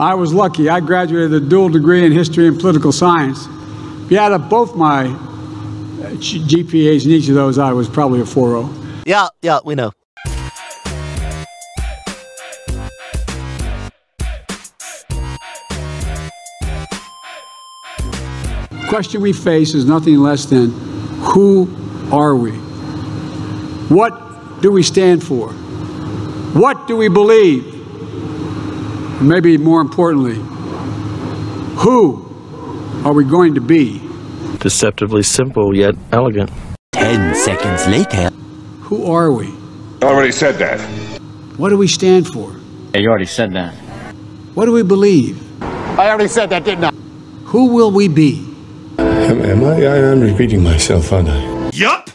I was lucky. I graduated with a dual degree in history and political science. If you add up both my uh, GPAs in each of those, I was probably a 4-0. Yeah, yeah, we know. The question we face is nothing less than who are we? What do we stand for? What do we believe? And maybe more importantly, who are we going to be? Deceptively simple yet elegant. Ten seconds later. Who are we? I already said that. What do we stand for? Yeah, you already said that. What do we believe? I already said that, didn't I? Who will we be? Am, am I? I am repeating myself, aren't I? Yup!